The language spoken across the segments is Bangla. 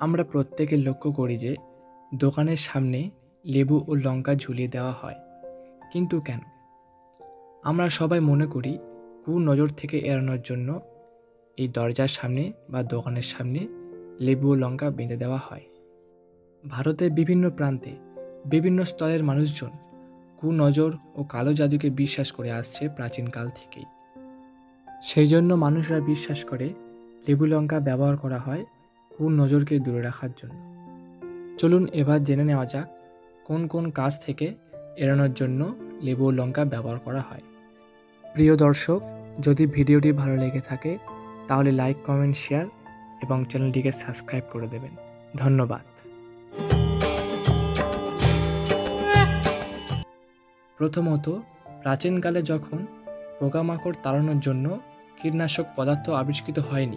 আমরা প্রত্যেকে লক্ষ্য করি যে দোকানের সামনে লেবু ও লঙ্কা ঝুলিয়ে দেওয়া হয়। কিন্তু কেন? আমরা সবাই মনে করি কু নজর থেকে এড়ানোর জন্য এই দরজার সামনে বা দোকানের সামনে লেবু ও লঙ্কা বেঁধে দেওয়া হয়। ভারতের বিভিন্ন প্রান্তে বিভিন্ন স্তরের মানুষজন কুনজর ও কালো জাদুকে বিশ্বাস করে আসছে প্রাচীনকাল থেকেই। সেই জন্য মানুষরা বিশ্বাস করে লেবু লঙ্কা ব্যবহার করা হয় নজরকে দূরে রাখার জন্য? চলুন এবার জেনে নেওয়া যাক, কোন কোন কাজ থেকে এড়ানোর জন্য লেবু ও লঙ্কা ব্যবহার করা হয়। প্রিয় দর্শক, যদি ভিডিওটি ভালো লেগে থাকে, তাহলে লাইক, কমেন্ট, শেয়ার এবং চ্যানেলটিকে সাবস্ক্রাইব করে দেবেন। ধন্যবাদ। প্রথমত, প্রাচীনকালে যখন পোকামাকড় তাড়ানোর জন্য কীটনাশক পদার্থ আবিষ্কৃত হয়নি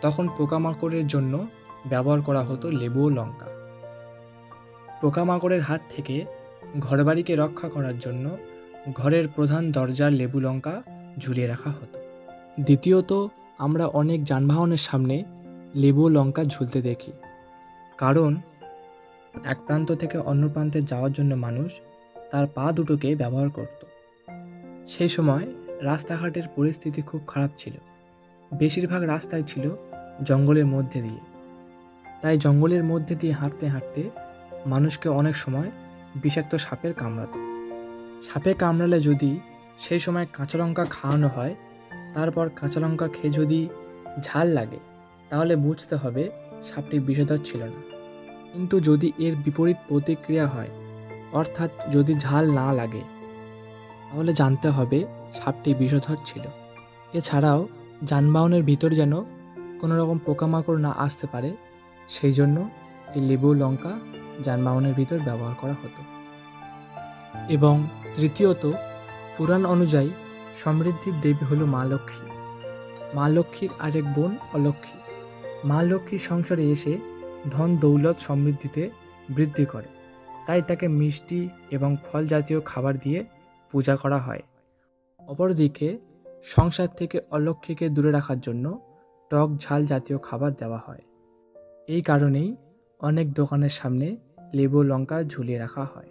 তখন পোকামাকড়ের জন্য ব্যবহার করা হতো লেবু ও লঙ্কা। পোকামাকড়ের হাত থেকে ঘরবাড়িকে রক্ষা করার জন্য ঘরের প্রধান দরজার লেবু লঙ্কা ঝুলিয়ে রাখা হতো। দ্বিতীয়ত, আমরা অনেক যানবাহনের সামনে লেবু লঙ্কা ঝুলতে দেখি। কারণ, এক প্রান্ত থেকে অন্য প্রান্তে যাওয়ার জন্য মানুষ তার পা দুটোকে ব্যবহার করত। সেই সময় রাস্তাঘাটের পরিস্থিতি খুব খারাপ ছিল। বেশিরভাগ রাস্তায় ছিল জঙ্গলের মধ্যে দিয়ে। তাই জঙ্গলের মধ্যে দিয়ে হাঁটতে হাঁটতে মানুষকে অনেক সময় বিষাক্ত সাপের কামড়াতো। সাপে কামড়ালে যদি সেই সময় কাঁচা লঙ্কা খাওয়ানো হয়, তারপর কাঁচা লঙ্কা খেয়ে যদি ঝাল লাগে, তাহলে বুঝতে হবে সাপটি বিষধর ছিল না। কিন্তু যদি এর বিপরীত প্রতিক্রিয়া হয়, অর্থাৎ যদি ঝাল না লাগে, তাহলে জানতে হবে সাপটি বিষধর ছিল। এছাড়াও যানবাহনের ভিতর যেন কোনো রকম পোকামাকড় না আসতে পারে, সেই জন্য এই লেবু লঙ্কা যানবাহনের ভিতর ব্যবহার করা হতো। এবং তৃতীয়ত, পুরাণ অনুযায়ী সমৃদ্ধির দেবী হলো মা লক্ষ্মী। মা লক্ষ্মীর আরেক বোন অলক্ষ্মী। মা লক্ষ্মী সংসারে এসে ধন দৌলত সমৃদ্ধিতে বৃদ্ধি করে। তাই তাকে মিষ্টি এবং ফল জাতীয় খাবার দিয়ে পূজা করা হয়। অপরদিকে সংসার থেকে অলক্ষ্মীকে দূরে রাখার জন্য টক ঝাল জাতীয় খাবার দেওয়া হয়। এই কারণেই অনেক দোকানের সামনে লেবু লঙ্কা ঝুলিয়ে রাখা হয়।